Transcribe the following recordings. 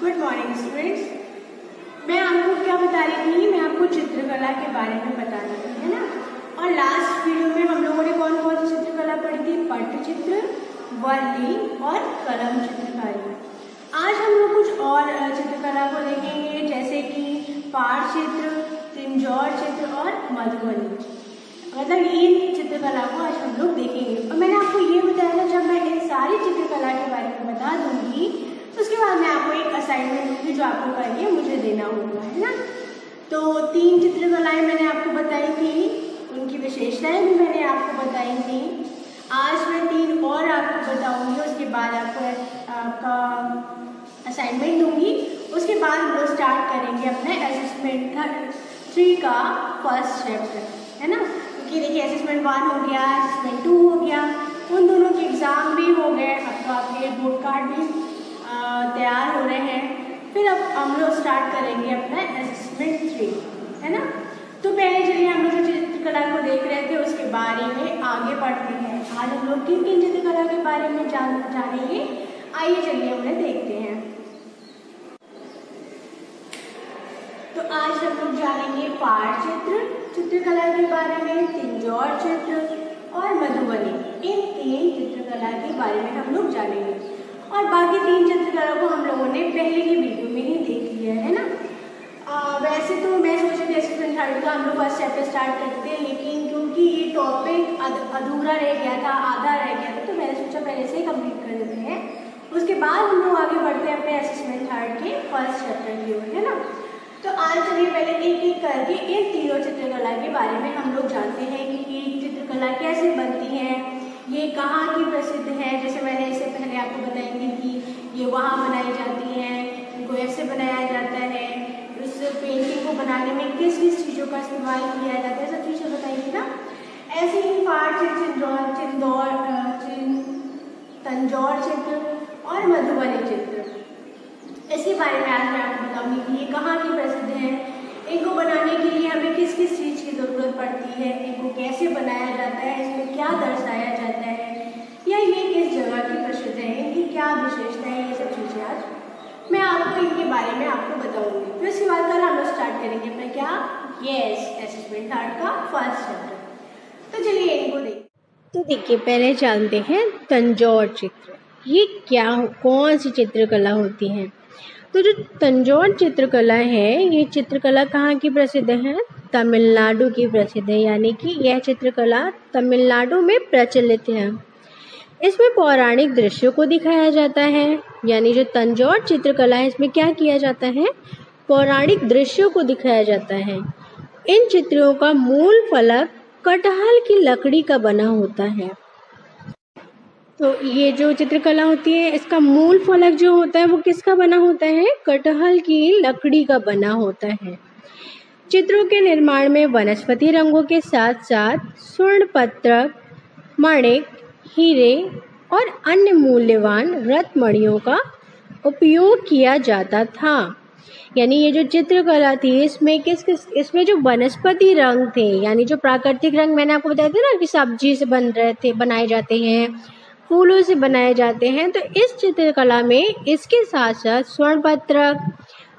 Good morning students मैं आपको क्या बता रही थी? मैं आपको चित्रकला के बारे में बता रही थी, है ना? और लास्ट वीडियो में हम लोगों ने कौन कौन सी चित्रकला पढ़ी थी? पट्टचित्र वर्ली और कलम चित्रकारी आज हम लोग कुछ और चित्रकला को देखेंगे, जैसे कि पाठ चित्र तिंजौर चित्र और मधुबनी मतलब इन चित्रकला को आज हम लोग देखेंगे। और मैंने आपको ये बताया था, जब मैं इन सारी चित्रकला के बारे में बता दूँगी उसके बाद मैं आपको एक असाइनमेंट दूँगी जो आपको करके मुझे देना होगा, है ना? तो तीन चित्रकलाएँ मैंने आपको बताई थी, उनकी विशेषताएँ भी मैंने आपको बताई थी। आज मैं तीन और आपको बताऊँगी, उसके बाद आपको आपका असाइनमेंट दूँगी। उसके बाद वो स्टार्ट करेंगे अपने असेसमेंट थ्री का फ़र्स्ट चैप्टर है ना? क्योंकि देखिए असेसमेंट वन हो गया असेसमेंट टू हो गया, उन दोनों के एग्ज़ाम भी हो गए अब तो आपके बोर्ड कार्ड भी तैयार हो रहे हैं। फिर अब हम लोग स्टार्ट करेंगे अपना असेसमेंट थ्री है ना? तो पहले चलिए हम लोग जो चित्रकला को देख रहे थे, उसके बारे में आगे बढ़ते हैं। आज हम लोग किन किन चित्रकला के बारे में जान, जानेंगे? आइए चलिए उन्हें देखते हैं। तो आज हम लोग जानेंगे पाठ चित्र, चित्रकला के बारे में तिंजौर चित्र और मधुबनी। इन तीन चित्रकला के बारे में हम लोग जानेंगे। बाकी तीन चित्रकला को हम लोगों ने पहले की वीडियो में ही देख लिया है ना? आ, वैसे तो मैं सोच रही थी थर्ड का हम लोग फ़र्स्ट चैप्टर स्टार्ट करते हैं लेकिन क्योंकि ये टॉपिक अधूरा रह गया था आधा रह गया था तो मैंने सोचा पहले से ही कंप्लीट कर देते हैं। उसके बाद हम लोग आगे बढ़ते हैं अपने असिस्टेंट थर्ड के फ़र्स्ट चैप्टर की ओर है ना? तो आज चलिए पहले एक एक करके इन तीनों चित्रकला के बारे में हम लोग जानते हैं कि ये चित्रकला कैसे बनती है ये कहाँ की प्रसिद्ध है जैसे मैंने पहले आपको बताएँगे कि ये वहाँ बनाई जाती हैं, इनको ऐसे बनाया जाता है, उस पेंटिंग को बनाने में किस किस चीज़ों का इस्तेमाल किया जाता है, सब चीज़ें बताएँगे ना। ऐसे ही चित्र चिंदौर चिंदौर तंजौर चित्र और मधुबनी चित्र। इसके बारे में आज मैं आपको बताऊँगी कि ये कहाँ की प्रसिद्ध है। इनको बनाने के लिए हमें किस किस चीज़ की ज़रूरत पड़ती है, इनको कैसे बनाया जाता है इसमें क्या दर्शाया जाता है या किस जगह की प्रसिद्ध है? इनकी क्या विशेषता है ये सब चीज़ें आज? मैं आपको इनके बारे में आपको बताऊँगी। फिर उसके बाद कल हम लोग स्टार्ट करेंगे। अपना क्या? यस असेसमेंट थर्ड का फ़र्स्ट चैप्टर तो चलिए इनको देख। तो देखिए, पहले जानते हैं तंजौर चित्र। ये क्या कौन सी चित्रकला होती है? तो जो तंजौर चित्रकला है, ये चित्रकला कहाँ की प्रसिद्ध है? तमिलनाडु की प्रसिद्ध है। यानी कि यह चित्रकला तमिलनाडु में प्रचलित है। इसमें पौराणिक दृश्यों को दिखाया जाता है, यानी जो तंजौर चित्रकला है, इसमें क्या किया जाता है? पौराणिक दृश्यों को दिखाया जाता है। इन चित्रों का मूल फलक कटहल की लकड़ी का बना होता है। तो ये जो चित्रकला होती है, इसका मूल फलक जो होता है, वो किसका बना होता है? कटहल की लकड़ी का बना होता है। चित्रों के निर्माण में वनस्पति रंगों के साथ साथ स्वर्ण पत्रक मणिक हीरे और अन्य मूल्यवान रत्मणियों का उपयोग किया जाता था। यानी ये जो चित्रकला थी, इसमें किस किस, इसमें जो वनस्पति रंग थे, यानी जो प्राकृतिक रंग मैंने आपको बताया था ना कि सब्ज़ी से बन रहे थे, बनाए जाते हैं, फूलों से बनाए जाते हैं तो इस चित्रकला में इसके साथ साथ स्वर्ण पत्रक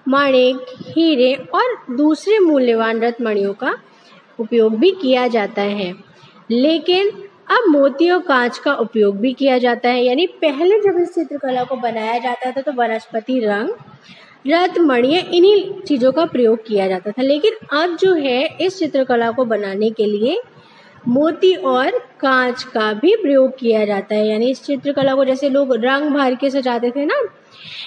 माणिक, हीरे और दूसरे मूल्यवान रत्मणियों का उपयोग भी किया जाता है। लेकिन अब मोती और कांच का उपयोग भी किया जाता है। यानी पहले जब इस चित्रकला को बनाया जाता था तो वनस्पति रंग रत्मणियाँ इन्हीं चीज़ों का प्रयोग किया जाता था। लेकिन अब जो है, इस चित्रकला को बनाने के लिए मोती और कांच का भी प्रयोग किया जाता है। यानी इस चित्रकला को जैसे लोग रंग भर के सजाते थे ना,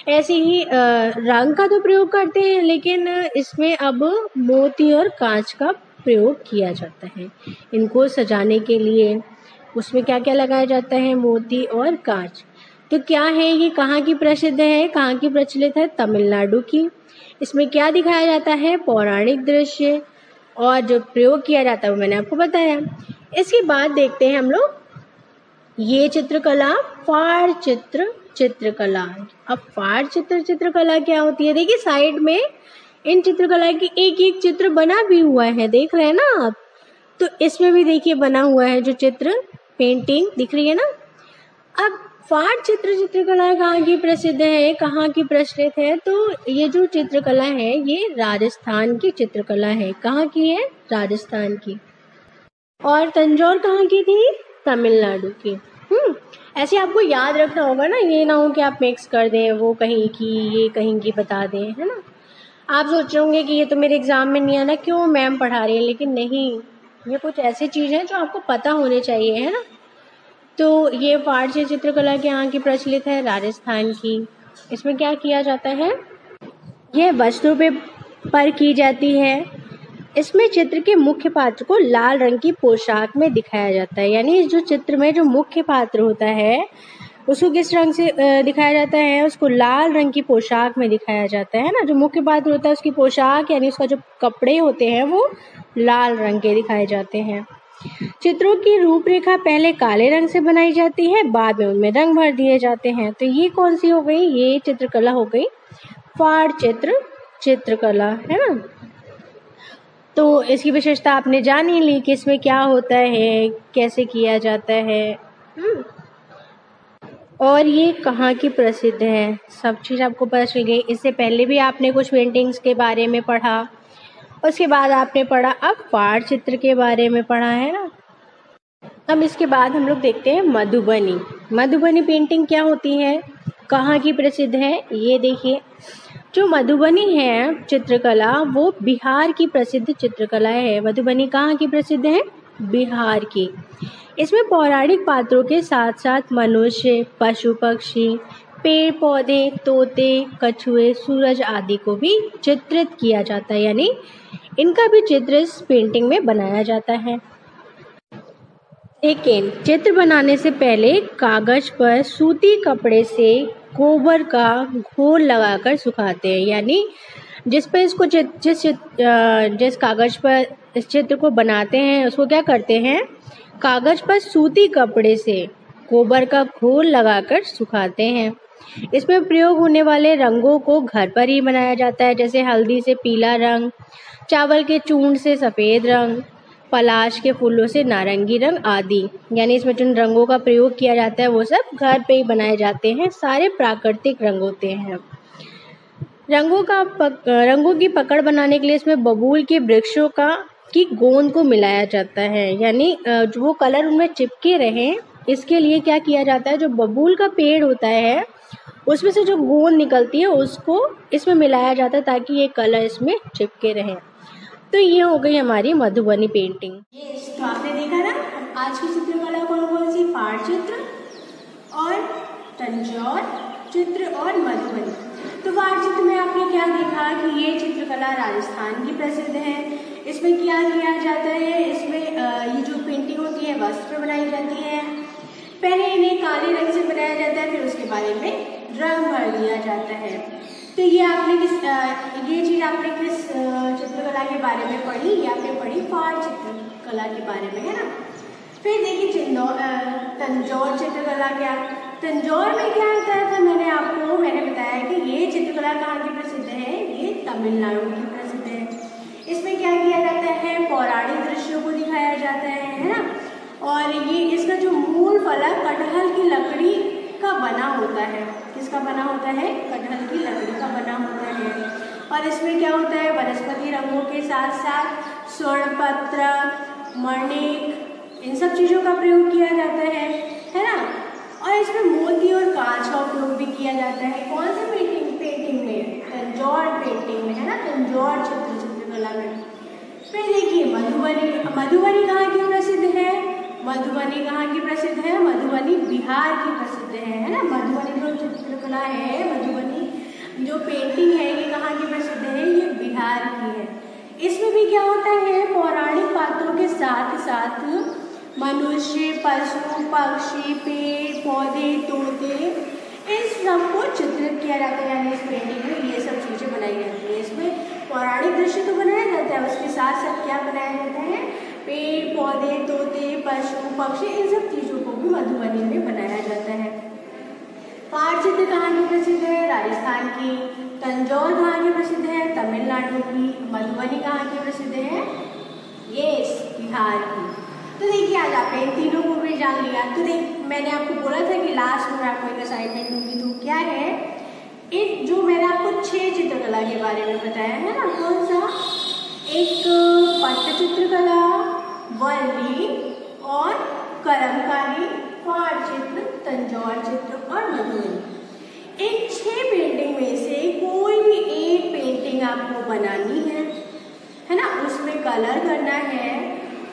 ऐसे ही रंग का तो प्रयोग करते हैं, लेकिन इसमें अब मोती और कांच का प्रयोग किया जाता है इनको सजाने के लिए। उसमें क्या क्या लगाया जाता है? मोती और कांच। तो क्या है ये? कहाँ की प्रसिद्ध है? कहाँ की प्रचलित है? तमिलनाडु की। इसमें क्या दिखाया जाता है? पौराणिक दृश्य और जो प्रयोग किया जाता है वो मैंने आपको बताया। इसके बाद देखते हैं हम लोग ये चित्रकला फाड़ चित्र, चित्रकला। अब फाड़ चित्र, चित्रकला क्या होती है? देखिए, साइड में इन चित्रकला की एक एक चित्र बना भी हुआ है। देख रहे हैं ना आप? तो इसमें भी देखिए बना हुआ है जो चित्र। पेंटिंग दिख रही है ना? अब फाट चित्र चित्रकला कहाँ की प्रसिद्ध है, कहाँ की प्रचलित है? तो ये जो चित्रकला है, ये राजस्थान की चित्रकला है। कहाँ की है? राजस्थान की। और तंजौर कहाँ की थी? तमिलनाडु की। हम्म ऐसे आपको याद रखना होगा ना, ये ना हो कि आप मिक्स कर दें, वो कहीं की, ये कहीं की बता दें, है ना? आप सोच रहे होंगे कि ये तो मेरे एग्ज़ाम में नहीं आना क्यों मैम पढ़ा रही है? लेकिन नहीं ये कुछ ऐसी चीज़ है जो आपको पता होने चाहिए, है ना? तो ये फारसी चित्रकला के यहाँ की प्रचलित है, राजस्थान की। इसमें क्या किया जाता है? यह वस्त्रों पे, पर की जाती है। इसमें चित्र के मुख्य पात्र को लाल रंग की पोशाक में दिखाया जाता है। यानी जो चित्र में जो मुख्य पात्र होता है उसको किस रंग से दिखाया जाता है? उसको लाल रंग की पोशाक में दिखाया जाता है ना? जो मुख्य पात्र होता है उसकी पोशाक, यानी उसका जो कपड़े होते हैं, वो लाल रंग के दिखाए जाते हैं। चित्रों की रूपरेखा पहले काले रंग से बनाई जाती है, बाद में उनमें रंग भर दिए जाते हैं। तो ये कौन सी हो गई? ये चित्रकला हो गई। फाड़ चित्र, चित्रकला, है ना? तो इसकी विशेषता आपने जान ही ली कि इसमें क्या होता है, कैसे किया जाता है। हम्म। और ये कहाँ की प्रसिद्ध है? सब चीज़ आपको पता चल गई। इससे पहले भी आपने कुछ पेंटिंग्स के बारे में पढ़ा, उसके बाद आपने पढ़ा अब पाठ चित्र के बारे में पढ़ा, है ना? अब इसके बाद हम लोग देखते हैं मधुबनी। मधुबनी पेंटिंग क्या होती है? कहाँ की प्रसिद्ध है? ये देखिए। जो मधुबनी है चित्रकला, वो बिहार की प्रसिद्ध चित्रकला है। मधुबनी कहाँ की प्रसिद्ध है? बिहार की। इसमें पौराणिक पात्रों के साथ साथ मनुष्य, पशु पक्षी पेड़ पौधे तोते, कछुए, सूरज आदि को भी चित्रित किया जाता है, यानी इनका भी चित्र इस पेंटिंग में बनाया जाता है। लेकिन चित्र बनाने से पहले कागज़ पर सूती कपड़े से गोबर का घोल लगाकर सुखाते हैं, यानी जिस पर इसको जिस जिस कागज़ पर इस चित्र को बनाते हैं उसको क्या करते हैं? कागज़ पर सूती कपड़े से गोबर का घोल लगाकर सुखाते हैं। इसमें प्रयोग होने वाले रंगों को घर पर ही बनाया जाता है जैसे हल्दी से पीला रंग चावल के चूर्ण से सफ़ेद रंग पलाश के फूलों से नारंगी रंग आदि। यानी इसमें जिन रंगों का प्रयोग किया जाता है वो सब घर पे ही बनाए जाते हैं सारे प्राकृतिक रंग होते हैं। रंगों का पक, रंगों की पकड़ बनाने के लिए इसमें बबूल के वृक्षों का की गोंद को मिलाया जाता है। यानी जो वो कलर उनमें चिपके रहें, इसके लिए क्या किया जाता है? जो बबूल का पेड़ होता है, उसमें से जो गोंद निकलती है, उसको इसमें मिलाया जाता है ताकि ये कलर इसमें चिपके रहे। तो ये हो गई हमारी मधुबनी पेंटिंग ये तो आपने देखा ना, आज की चित्रकला कौन कौन सी? पार चित्र और तंजौर चित्र और मधुबनी। तो पार चित्र में आपने क्या देखा कि ये चित्रकला राजस्थान की प्रसिद्ध है इसमें क्या किया जाता है? इसमें ये जो पेंटिंग होती है, वस्त्र बनाई जाती है। पहले इन्हें काले रंग से बनाया जाता है, फिर उसके बारे में रंग भर दिया जाता है। तो ये आपने किस ये चीज़ आपने किस चित्रकला के बारे में पढ़ी? ये आपने पढ़ी फाड़ चित्रकला के बारे में, है ना? फिर देखिए चिंदौर तंजौर चित्रकला क्या? तंजौर में क्या होता है? तो मैंने आपको, मैंने बताया कि ये चित्रकला कहाँ की प्रसिद्ध है? ये तमिलनाडु की प्रसिद्ध है इसमें क्या किया जाता है पौराणिक दृश्यों को दिखाया जाता है है ना और ये इसका जो मूल फलक कटहल की लकड़ी का बना होता है। किसका बना होता है? कटहल की लकड़ी का बना होता है। और इसमें क्या होता है? वनस्पति रंगों के साथ साथ स्वर्णपत्र, मणिक, इन सब चीज़ों का प्रयोग किया जाता है। है ना? और इसमें मोती और कांच का उपयोग भी किया जाता है। कौन सी पेंटिंग पेंटिंग में? तंजौर पेंटिंग में, है ना? तंजौर चित्र चित्रकला में। फिर देखिए मधुबनी मधुबनी कहाँ की मधुबनी कहाँ की प्रसिद्ध है? मधुबनी बिहार की प्रसिद्ध है है ना? मधुबनी जो चित्रकला है, मधुबनी जो पेंटिंग है, ये कहाँ की प्रसिद्ध है? ये बिहार की है। इसमें भी क्या होता है? पौराणिक पात्रों के साथ साथ मनुष्य, पशु, पक्षी, पेड़, पौधे, तोते इस सबको चित्रित किया जाता है। यानी इस पेंटिंग में ये सब चीज़ें बनाई जाती है। इसमें पौराणिक दृश्य तो बनाया जाता है, उसके साथ साथ क्या बनाया जाता है? पेड़, पौधे, तोते, पशु, पक्षी, इन सब चीज़ों को भी मधुबनी में बनाया जाता है। पाठ चित्र कहाँ की प्रसिद्ध है, राजस्थान की तंजौर कहाँ की प्रसिद्ध है, तमिलनाडु की मधुबनी कहाँ की प्रसिद्ध है ये बिहार की। तो देखिए, आज आपने इन तीनों को भी जान लिया। तो देख, मैंने आपको बोला था कि लास्ट में आपको एक असाइनमेंट दूँगी तो क्या है? एक जो मैंने आपको छह चित्रकला के बारे में बताया है ना, कौन सा? एक पट्ट चित्रकला वर्ली और कलमकारी फाड़ चित्र, तंजौर चित्र और मधुबनी इन छह पेंटिंग में से कोई भी एक पेंटिंग आपको बनानी है है ना? उसमें कलर करना है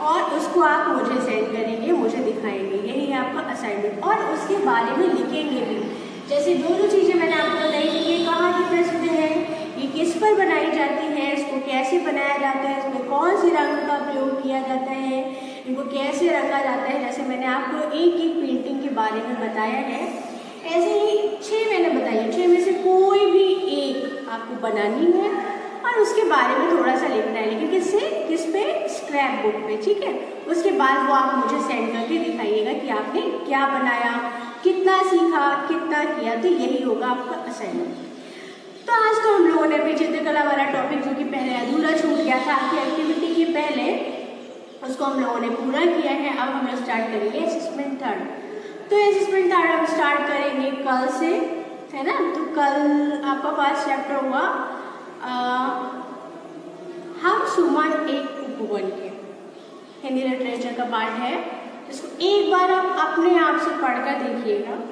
और उसको आप मुझे सेंड करेंगे, मुझे दिखाएँगे, यही आपका असाइनमेंट और उसके बारे में लिखेंगे भी। जैसे जो चीज़ें मैंने आपको बताई थी ये कहाँ की प्रसिद्ध है, ये किस पर बनाई जाती है इसको कैसे बनाया जाता है इसमें कौन से रंग का प्रयोग किया जाता है, इनको कैसे रखा जाता है, जैसे मैंने आपको एक एक पेंटिंग के बारे में बताया है। ऐसे ही छः मैंने बताई है छः में से कोई भी एक आपको बनानी है और उसके बारे में थोड़ा सा लिखना है। लेकिन किससे? किस पे? स्क्रैप बुक पे, ठीक है? उसके बाद वो आप मुझे सेंड करके दिखाइएगा कि आपने क्या बनाया, कितना सीखा, कितना किया तो यही होगा आपका असाइनमेंट तो आज तो हम लोगों ने अभी चित्रकला वाला टॉपिक जो कि पहले अधूरा छूट गया था, आपकी एक्टिविटी के पहले, उसको हम लोगों ने पूरा किया है। अब हम लोग स्टार्ट करेंगे असिस्मेंट थर्ड तो असिस्मेंट थर्ड हम स्टार्ट करेंगे कल से, है ना? तो कल आपका फ़र्स्ट चैप्टर हुआ हम सुमन एक उपवन के। हिंदी लिटरेचर का पार्ट है। इसको एक बार आप अपने आप से पढ़कर देखिएगा।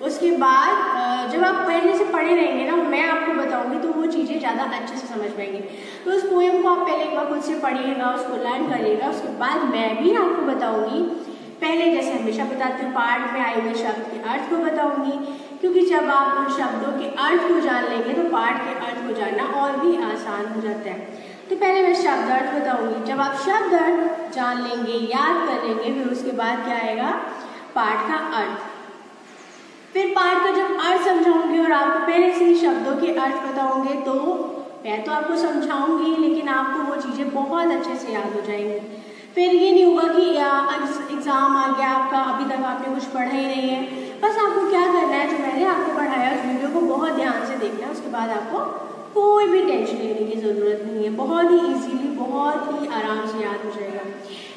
उसके बाद जब आप पहले से पढ़े रहेंगे ना, मैं आपको बताऊँगी तो वो चीज़ें ज़्यादा अच्छे से समझ पाएँगे तो उस पोएम को आप पहले एक बार खुद से पढ़िएगा, उसको लर्न करिएगा, उसके बाद मैं भी आपको बताऊँगी। पहले जैसे हमेशा बताती हूँ, पाठ में आए हुए शब्द के अर्थ को बताऊँगी, क्योंकि जब आप उन शब्दों के अर्थ को जान लेंगे तो पाठ के अर्थ को जानना और भी आसान हो जाता है। तो पहले मैं शब्द अर्थ बताऊँगी। जब आप शब्द अर्थ जान लेंगे, याद कर लेंगे, फिर उसके बाद क्या आएगा? पाठ का अर्थ। फिर पाठ का जब अर्थ समझाऊँगी और आपको पहले से ही शब्दों के अर्थ बताऊँगे तो मैं तो आपको समझाऊँगी, लेकिन आपको वो चीज़ें बहुत अच्छे से याद हो जाएँगी। फिर ये नहीं होगा कि एग्ज़ाम आ गया आपका, अभी तक आपने कुछ पढ़ा ही नहीं है। बस आपको क्या करना है, जो मैंने आपको पढ़ाया उस वीडियो को बहुत ध्यान से देखना उसके बाद आपको कोई भी टेंशन लेने की ज़रूरत नहीं है। बहुत ही इजीली बहुत ही आराम से याद हो जाएगा।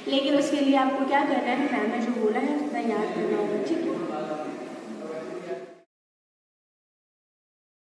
लेकिन उसके लिए आपको क्या करना है, मैम ने जो बोला है उतना याद करना होगा, ठीक है?